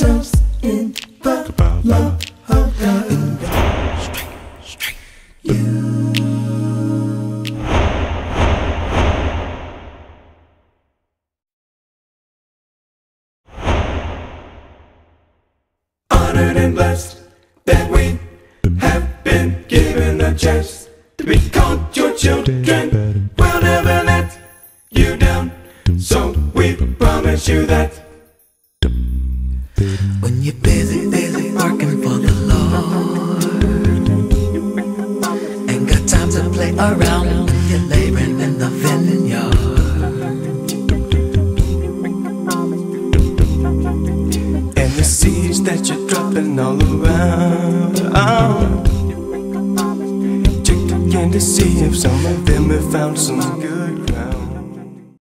ourselves in the love of God. You. Honored and blessed that we have been given the chance to be called your children. We'll never let you down, so we promise you that. When you're busy, busy working for the Lord, ain't got time to play around when you're laboring in the vineyard. And the seeds that you're dropping all around. Check again to see if some of them have found some good